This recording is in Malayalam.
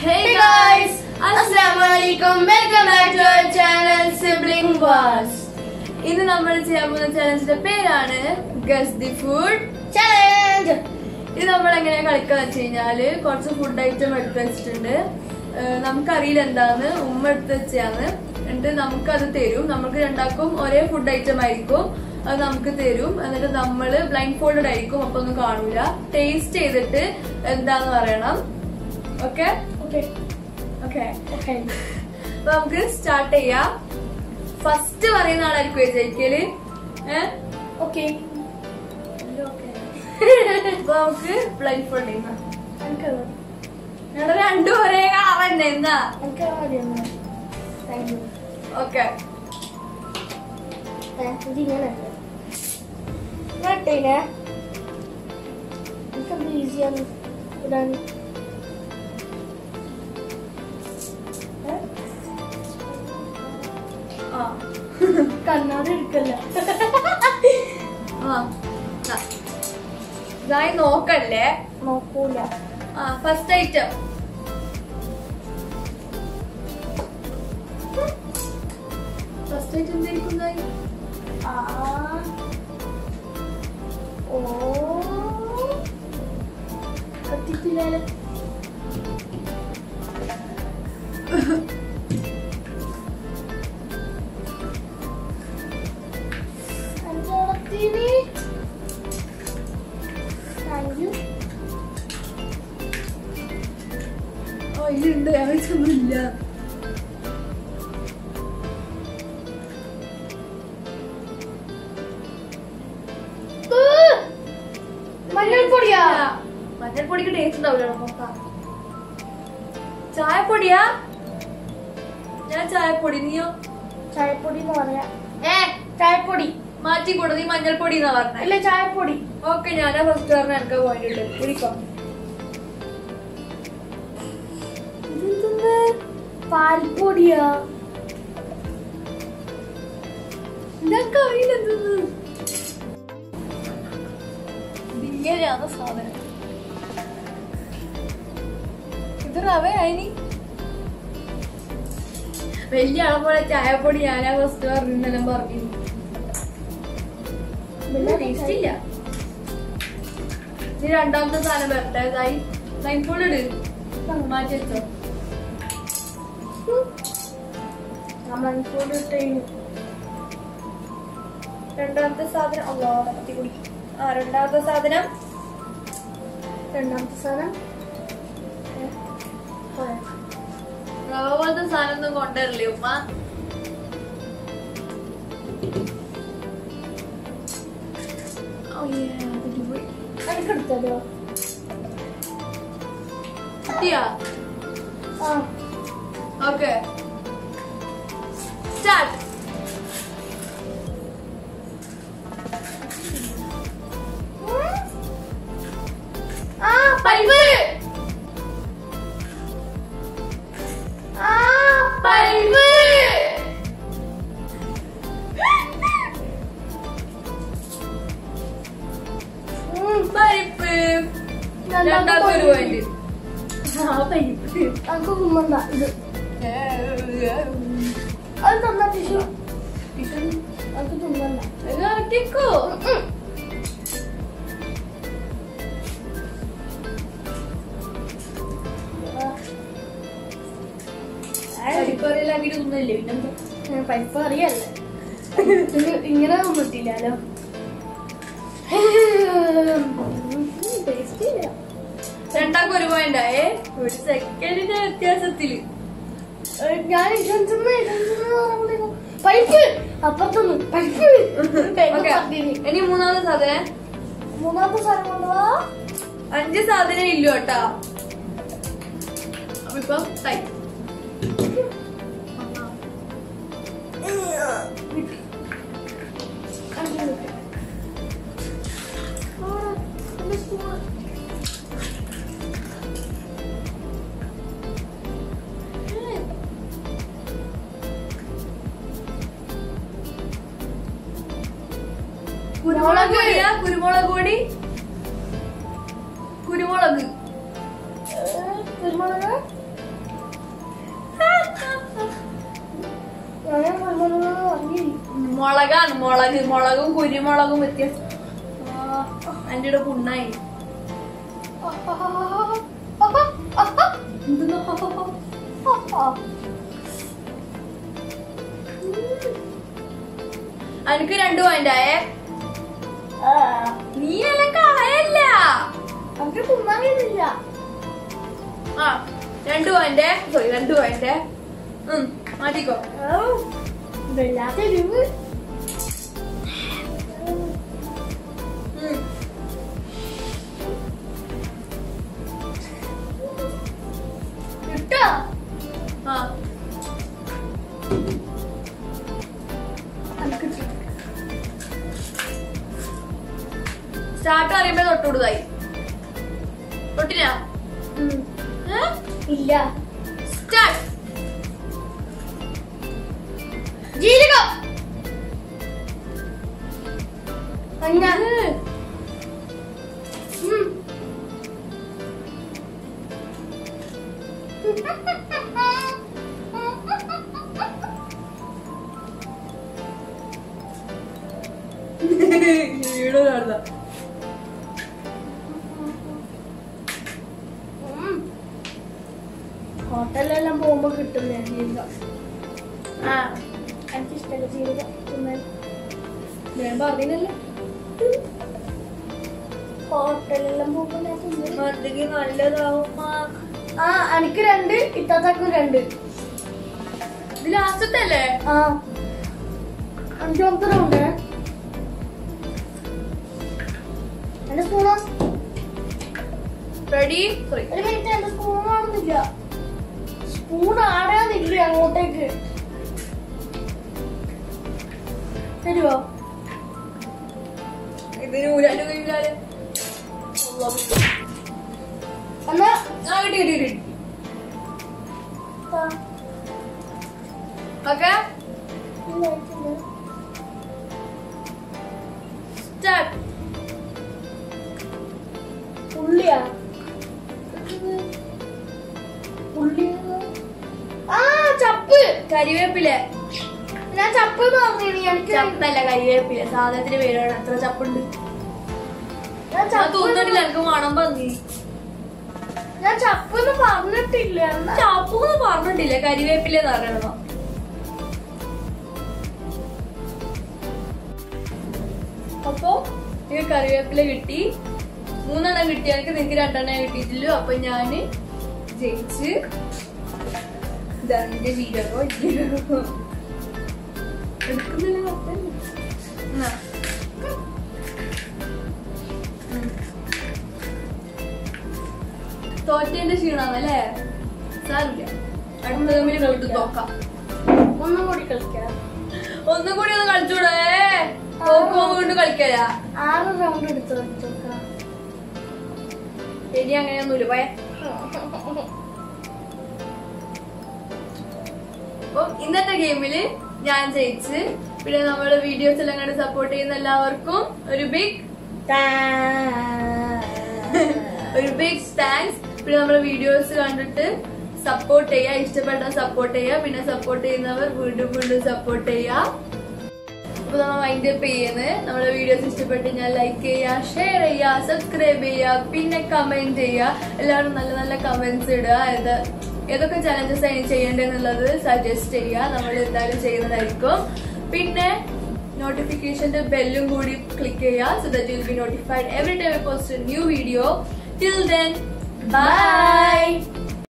Hey guys! Assalamualaikum. Welcome back to our channel Sibling Wars. ഇന്ന് നമ്മൾ ചെയ്യാൻ പോകുന്ന ചലഞ്ചിന്റെ പേരാണ് ഗസ് ദി ഫുഡ് ചലഞ്ച് ഇത് നമ്മൾ എങ്ങനെയാ കളിക്കുക വെച്ച് കഴിഞ്ഞാൽ കുറച്ച് ഫുഡ് ഐറ്റം എടുത്ത് വെച്ചിട്ടുണ്ട്. നമുക്കറിയില്ല എന്താന്ന് ഉമ്മ എടുത്ത് വെച്ചാന്ന് എന്നിട്ട് നമുക്കത് തരും. നമുക്ക് രണ്ടാക്കും ഒരേ ഫുഡ് ഐറ്റം ആയിരിക്കും. അത് നമുക്ക് തരും. എന്നിട്ട് നമ്മൾ ബ്ലൈൻഡ് ഫോൾഡഡ് ആയിരിക്കും. അപ്പൊ ഒന്നും കാണൂല. ടേസ്റ്റ് ചെയ്തിട്ട് എന്താന്ന് പറയണം. ഓക്കെ. അപ്പൊ നമുക്ക് സ്റ്റാർട്ട് ചെയ്യാം. ഫസ്റ്റ് പറയുന്ന ആളായിരിക്കും ജയിക്കൽ. Okay. അപ്പൊ നമുക്ക് ബ്ലൈൻഡ് ഫോൾഡ് ചെയ്യുന്ന എനിക്ക് ഞങ്ങൾ രണ്ടും ഒരേ ആവന്നെ എന്നാ? എനിക്ക് ഓക്കെ ഇങ്ങനെ എനിക്കത് ഈസിയാണ് ഇടാൻ. കണ്ണാടി എടുക്കല്ല. ഇതായി നോക്കല്ലേ? നോക്കൂല. ആ ഫസ്റ്റ് ഐറ്റം ഫസ്റ്റ് ഐറ്റം എന്തായിരിക്കും ഓ. കത്തിപ്പില്ലാലെ ഓ ഇതിലുണ്ട് ആവശ്യമൊന്നുമില്ല മഞ്ഞൾപ്പൊടിയാ? മഞ്ഞൾപ്പൊടിക്ക് ടേസ്റ്റ് ഉണ്ടാവില്ല നോക്കാം ചായപ്പൊടിയാ? ഞാൻ ചായപ്പൊടി നീയോ? ചായപ്പൊടി പറയാ. ഏ ചായപ്പൊടി. മാറ്റി കൊടു നീ മഞ്ഞൾപ്പൊടി എന്നാ പറഞ്ഞ. അല്ല ചായപ്പൊടി. ഓക്കെ ഞാനാ ഫസ്റ്റ് പറഞ്ഞ എനിക്ക് പോയിട്ടുണ്ട് ഉണ്ട് കുടിക്കോ ഇതെന്തെന്ന് പാൽപ്പൊടിയാ? ഇതൊക്കെ അറിയില്ല എന്തെന്ന് സാധനം? ഇത് റവ അയിനി വലിയ ആളെ ചായപ്പൊടി ഞാനാ ഫസ്റ്റ് പറഞ്ഞെല്ലാം പറഞ്ഞു. ടേസ്റ്റ് ഇല്ല. ഇനി രണ്ടാമത്തെ സാധനം വരട്ടെ. ഇതായി ലൈൻ ഇട്. മാറ്റി വെച്ചോ. മഞ്ഞൾപ്പൊടി ഇട്ട് രണ്ടാമത്തെ സാധനം കത്തി കുടി ആ രണ്ടാമത്തെ സാധനം. രണ്ടാമത്തെ സാധനം. റവ പോലത്തെ സാധനം ഒന്നും കൊണ്ടുവരില്ലേ ഉമ്മ. എനിക്കെടുത്തല്ലോ കിട്ടിയാ? ആ. ഓക്കെ സ്റ്റാർട്ട് ആ പരിപ്പ് ആ പരിപ്പ് ഉം, പരിപ്പ് രണ്ടാമത്തെ ഒരു പോയിന്റ് ആ പരിപ്പ് നമുക്ക് കുമ്മണ്ട ഇത് അത് തന്ന അറിയല്ലേ ഇങ്ങനെ പറ്റില്ലല്ലോ ടേസ്റ്റ് പോയിന്റായേ രണ്ടാക്കും ഒരു സെക്കൻഡിന്റെ വ്യത്യാസത്തിൽ. ഞാൻ അപ്പത്തൊന്ന് പരിപ്പ് ഓക്കെ ഇനി മൂന്നാമത്തെ സാധനം. മൂന്നാമത്തെ സാധനം അഞ്ച് സാധനം ഇല്ല കേട്ടോ. അപ്പൊ ഇപ്പം തൈ. കുരുമുളക് പൊടിയാ കുരുമുളക് പൊടി. കുരുമുളക്. കുരുമുളക്? മുളകാണ്. മുളക് മുളകും കുരുമുളകും വ്യത്യസ്ത എന്റെ പുണ്ണായി. എനിക്ക് രണ്ടു പോയിന്റ് ആയേ. നീ എല്ലാം കളയല്ല. നമുക്ക് തിന്നാനില്ല ആ രണ്ടു പോയിന്റ്. സോറി രണ്ടു പോയിന്റ്. മാറ്റിക്കോ. വല്ലാത്ത എരിവ്. കിട്ടോ? ആ. സ്റ്റാർട്ട് പറയുമ്പോ തൊട്ടുകൂടുതായി തൊട്ടിനാ? ഇല്ല. സ്റ്റാർട്ട് ജീരകം. മഞ്ഞ ഉം. ഹോട്ടലിലെല്ലാം പോകുമ്പോ കിട്ടില്ലേ ജീരകം ആ എനിക്ക് ഇഷ്ടമല്ല ജീരകം തിന്നാൻ ഞാൻ പറഞ്ഞില്ലല്ലോ. ഹോട്ടലിലെല്ലാം പോകുമ്പോ ഞാൻ നല്ലതാവും ആ എനിക്ക് രണ്ട് ഇത്താത്താക്കും രണ്ട്. ഇത് ലാസ്റ്റത്തെ അല്ലേ ആ അഞ്ചാമത്തെ റൗണ്ട് എന്റെ സ്പൂണോ റെഡി സോറി ഒരു മിനിറ്റ് എന്റെ സ്പൂൺ കാണുന്നില്ല സ്പൂൺ ആടാന്നില്ല അങ്ങോട്ടേക്ക്. തരുവോ? ഇതിന് ഊരാനും കഴിയില്ലാൽ എന്നാ ആ കിട്ടി കിട്ടി കിട്ടി. ആ, കരിവേപ്പില. ഞാൻ ചപ്പ് ചപ്പല്ല കരിവേപ്പില. സാധനത്തിന്റെ പേരാണ് അത്ര ചപ്പുണ്ട്? ഞാൻ ഞാൻ ചപ്പ് തോന്നിട്ടില്ല എനിക്ക് മണം പന്നി. ഞാൻ ചപ്പ് എന്ന് പറഞ്ഞിട്ടില്ല കരിവേപ്പില അപ്പൊ ഈ കറിവേപ്പില കിട്ടി. മൂന്നെണ്ണം കിട്ടിയാൽ നിങ്ങക്ക് രണ്ടെണ്ണം കിട്ടിയിട്ടില്ല അപ്പൊ ഞാൻ ജയിച്ച് ഇതാണ് എന്റെ ജീരകോ ജീരകോ എടുക്കുന്നില്ല. തോറ്റേന്റെ ക്ഷീണാണല്ലേ സാരില്ല അടുത്ത തമ്മിൽ വീണ്ടും നോക്കാം. ഒന്നും കൂടി കളിക്കാം. ഒന്നും കൂടി ഒന്ന് കളിച്ചൂടേ? നോക്കുമ്പോ വീണ്ടും കളിക്കല. ആറ് റൗണ്ട് എടുത്ത് വെച്ചോക്കാം. ഇനി അങ്ങനെയൊന്നുമില്ല. പോയെ. അപ്പൊ ഇന്നത്തെ ഗെയിമിൽ ഞാൻ ജയിച്ച് പിന്നെ നമ്മുടെ വീഡിയോസ് എല്ലാം കണ്ട് സപ്പോർട്ട് ചെയ്യുന്ന എല്ലാവർക്കും ഒരു ബിഗ് ഒരു ബിഗ് താങ്ക്സ് പിന്നെ നമ്മുടെ വീഡിയോസ് കണ്ടിട്ട് സപ്പോർട്ട് ചെയ്യുക ഇഷ്ടപ്പെട്ട സപ്പോർട്ട് ചെയ്യുക പിന്നെ സപ്പോർട്ട് ചെയ്യുന്നവർ വീണ്ടും വീണ്ടും സപ്പോർട്ട് ചെയ്യുക അപ്പൊ നമ്മൾ മൈൻഡ് അപ്പ് ചെയ്യുന്നത് നമ്മുടെ വീഡിയോസ് ഇഷ്ടപ്പെട്ട് കഴിഞ്ഞാൽ ലൈക്ക് ചെയ്യുക ഷെയർ ചെയ്യുക സബ്സ്ക്രൈബ് ചെയ്യുക പിന്നെ കമന്റ് ചെയ്യുക എല്ലാവരും നല്ല നല്ല കമന്റ്സ് ഇടുക. ഏതൊക്കെ ചലഞ്ചസ് ആണ് ചെയ്യേണ്ടതെന്നുള്ളത് സജസ്റ്റ് ചെയ്യുക. നമ്മൾ എന്തായാലും ചെയ്യുന്നതായിരിക്കും. പിന്നെ നോട്ടിഫിക്കേഷന്റെ ബെല്ലും കൂടി ക്ലിക്ക് ചെയ്യുക so that you be notified every time post new video till then bye